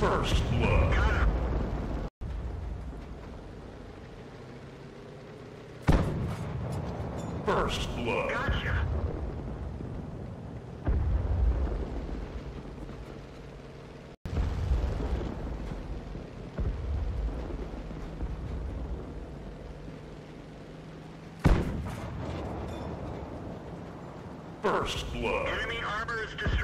First blood. First blood. Gotcha. First blood. Enemy armor is destroyed.